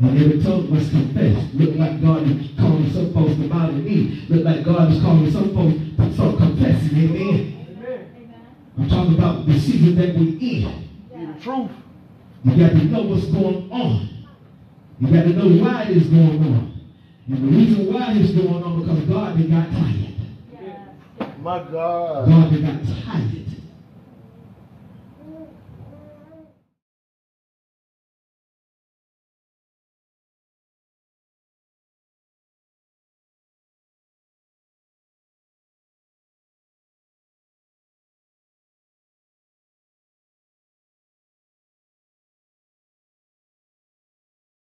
My every tongue must confess. Look like God is calling some folks to bow me. knee. Look like God is calling some folks to start confessing. Amen. I'm talking about the season that we're in. Be truth. You got to know what's going on. You got to know why it is going on. And the reason why it's going on because God they got tired. My God. God they got tired.